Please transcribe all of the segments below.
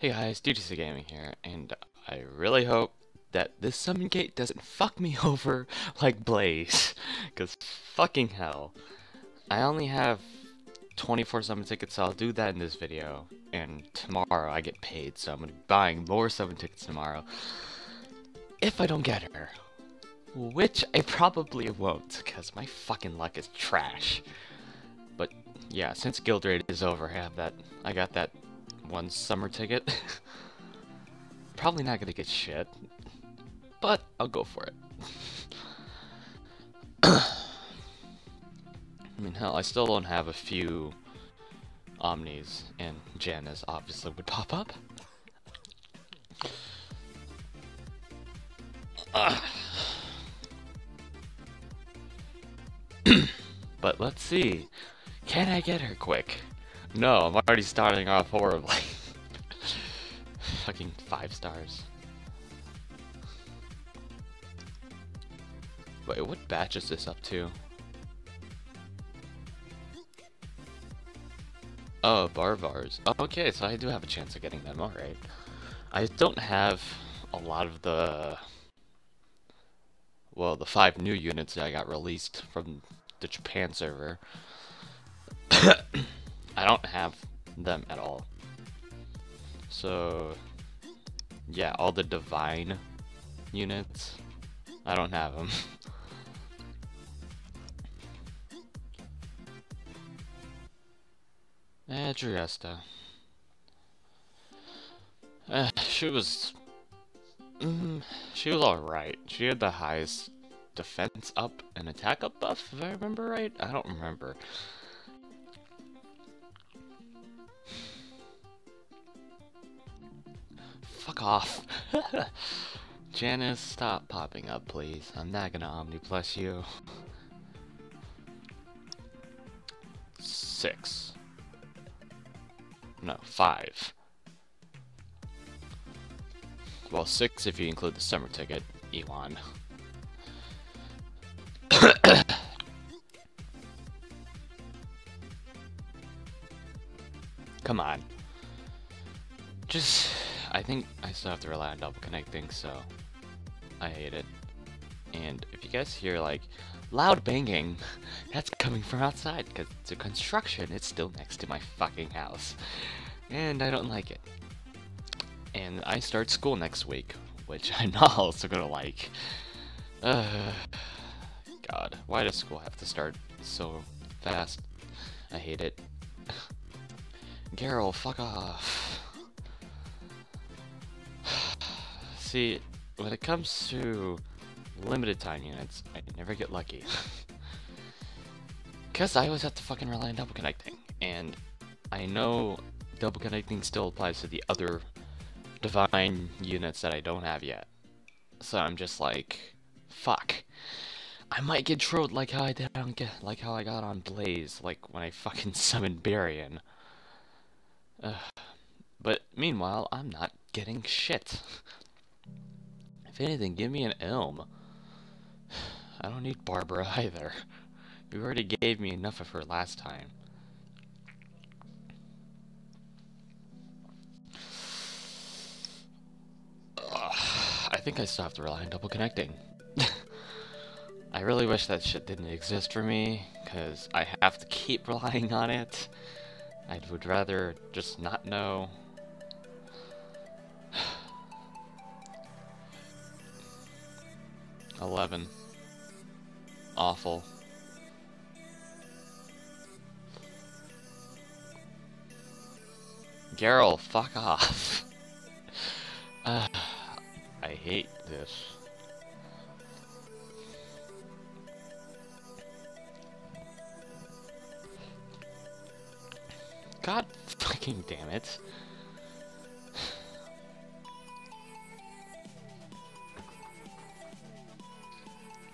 Hey guys, DTC Gaming here, and I really hope that this summon gate doesn't fuck me over like Blaze, because fucking hell. I only have 24 summon tickets, so I'll do that in this video, and tomorrow I get paid, so I'm going to be buying more summon tickets tomorrow. If I don't get her, which I probably won't, because my fucking luck is trash. But yeah, since Guild Raid is over, I have that, I got that one summon ticket. Probably not gonna get shit, but I'll go for it. I mean, hell, I still don't have a few Omnis, and Janus obviously would pop up. but let's see. Can I get her quick? No, I'm already starting off horribly. Fucking five stars. Wait, what batch is this up to? Oh, Barvars. okay, so I do have a chance of getting them, alright. I don't have a lot of the... Well, the five new units that I got released from the Japan server. I don't have them at all. So, yeah, all the divine units, I don't have them. eh, Driesta. Eh, she was... Mm, she was alright. She had the highest defense up and attack up buff, if I remember right. I don't remember. Fuck off. Janus, stop popping up, please. I'm not gonna Omni plus you. Six. No, five. Well, six if you include the summon ticket, Elon. Come on. Just I think I still have to rely on double connecting, so I hate it. And if you guys hear like loud banging, that's coming from outside because it's a construction. It's still next to my fucking house, and I don't like it. And I start school next week, which I'm not also gonna like. Uh, God, why does school have to start so fast? I hate it. Garrel, fuck off. See, when it comes to limited time units, I never get lucky. Because I always have to fucking rely on double connecting. And I know double connecting still applies to the other divine units that I don't have yet. So I'm just like, fuck. I might get trolled like how I did on get like how I got on Blaze, like when I fucking summoned Barian. but meanwhile, I'm not getting shit. If anything, give me an Elm. I don't need Barbara either. You already gave me enough of her last time. Ugh, I think I still have to rely on double connecting. I really wish that shit didn't exist for me, because I have to keep relying on it. I would rather just not know 11. Awful. Geralt, fuck off. uh, I hate this. God fucking damn it.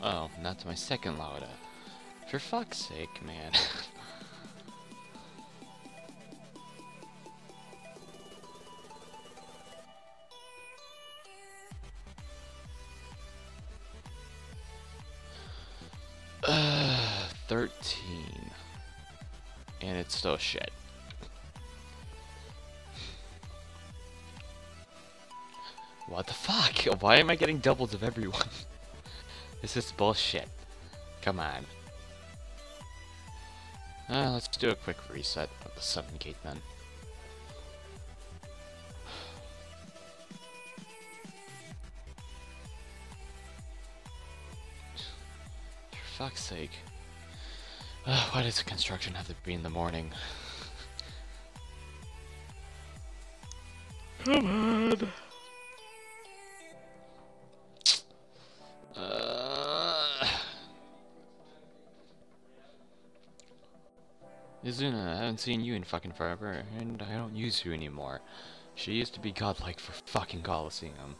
Oh, not to my second Lauda. For fuck's sake, man. uh, 13. And it's still shit. What the fuck? Why am I getting doubles of everyone? this is bullshit. Come on. Uh, let's do a quick reset of the 7 gate then. For fuck's sake. Uh, why does the construction have to be in the morning? Come on! Izuna, uh, I haven't seen you in fucking forever, and I don't use you anymore. She used to be godlike for fucking Colosseum.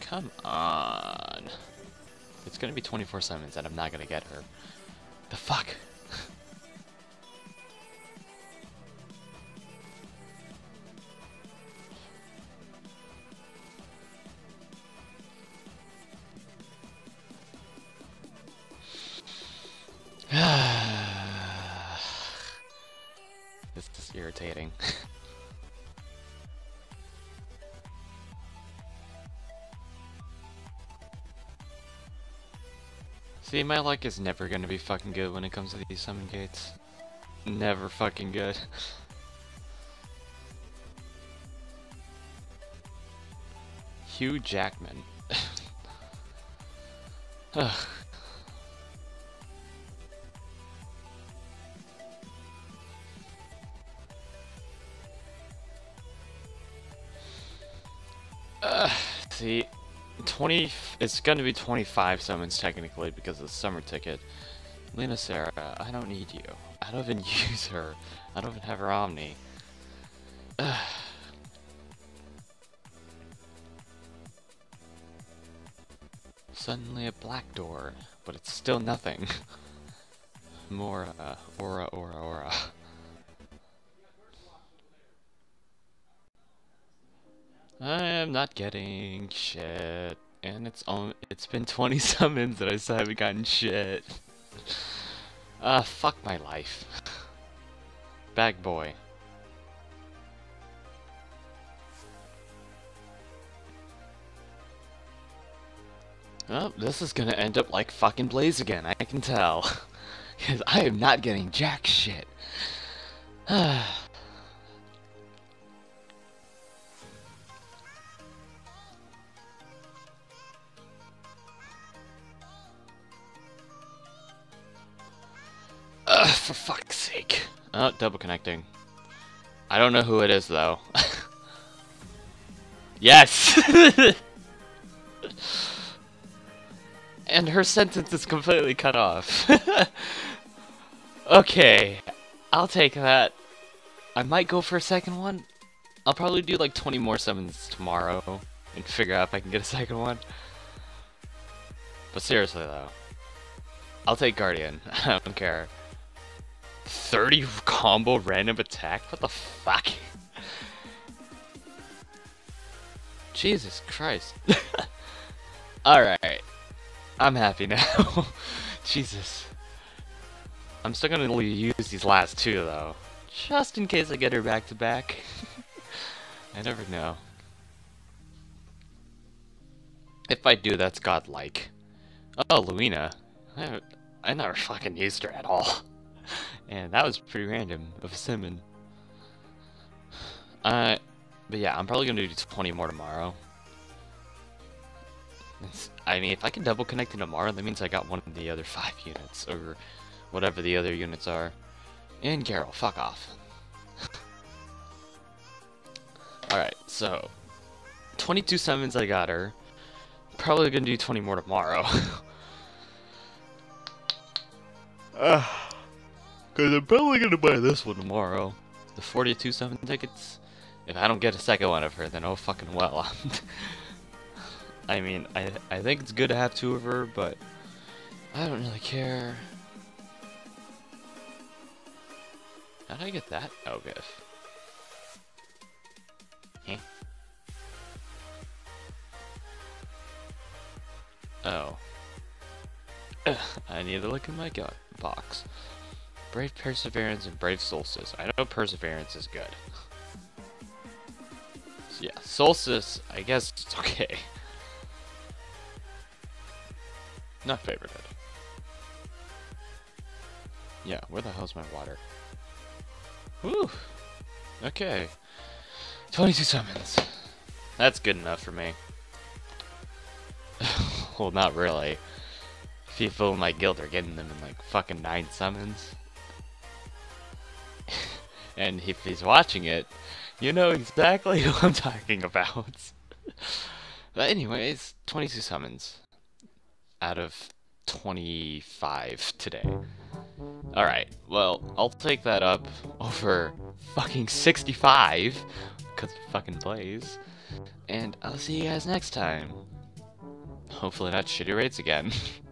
Come on. It's gonna be 24 summons and I'm not gonna get her. The fuck? Irritating. See, my luck is never gonna be fucking good when it comes to these summon gates. Never fucking good. Hugh Jackman. Ugh. Uh, see, 20, it's gonna be 25 summons technically because of the summon ticket. Lena Sarah, I don't need you. I don't even use her. I don't even have her Omni. Ugh. Suddenly a black door, but it's still nothing. More, uh, aura, aura, aura. I am not getting shit. And it's on it's been 20 summons and I still haven't gotten shit. Ah, uh, fuck my life. Bag boy. Oh, this is gonna end up like fucking Blaze again, I can tell. Because I am not getting jack shit. for fuck's sake. Oh, double connecting. I don't know who it is, though. yes! and her sentence is completely cut off. okay, I'll take that. I might go for a second one. I'll probably do like 20 more summons tomorrow and figure out if I can get a second one. But seriously, though. I'll take Guardian. I don't care. 30 combo random attack? What the fuck? Jesus Christ. Alright. I'm happy now. Jesus. I'm still gonna use these last two though. Just in case I get her back to back. I never know. If I do, that's godlike. Oh, Luina. I, I never fucking used her at all. And that was pretty random of a Simon. Uh, but yeah, I'm probably gonna do 20 more tomorrow. It's, I mean, if I can double connect in tomorrow, that means I got one of the other five units, or whatever the other units are. And Carol, fuck off. Alright, so 22 summons I got her. Probably gonna do 20 more tomorrow. Ugh. Because I'm probably going to buy this one tomorrow. The 42 7 tickets. If I don't get a second one of her, then oh fucking well. I mean, I, I think it's good to have two of her, but I don't really care. How did I get that? Oh, good. Eh. Oh. I need to look in my gut box. Brave Perseverance and Brave Solstice. I know Perseverance is good. So yeah, Solstice, I guess it's okay. Not favorited. Yeah, where the hell's my water? Whew. Okay. 22 summons. That's good enough for me. well, not really. People in my guild are getting them in like fucking 9 summons. And if he's watching it, you know exactly who I'm talking about. but anyways, 22 summons out of 25 today. Alright, well, I'll take that up over fucking 65, because fucking Blaze, and I'll see you guys next time. Hopefully not shitty raids again.